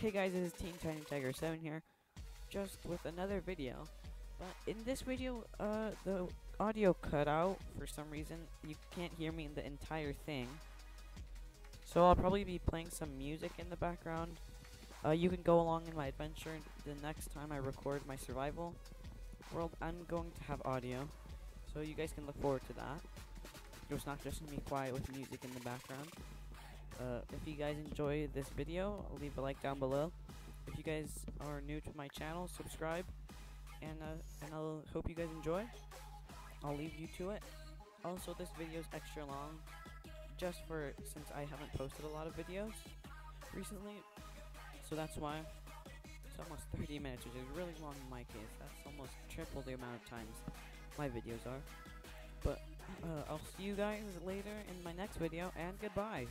Hey guys, this is Teen Tiny Tiger 7 here, just with another video. But in this video, uh, the audio cut out for some reason. You can't hear me in the entire thing. So I'll probably be playing some music in the background. Uh, you can go along in my adventure the next time I record my survival world. I'm going to have audio, so you guys can look forward to that. It's not just be quiet with music in the background. Uh, if you guys enjoy this video, leave a like down below. If you guys are new to my channel, subscribe, and uh, and I'll hope you guys enjoy. I'll leave you to it. Also, this video is extra long, just for since I haven't posted a lot of videos recently, so that's why. It's almost 30 minutes, which is really long in my case. That's almost triple the amount of times my videos are. But uh, I'll see you guys later in my next video, and goodbye.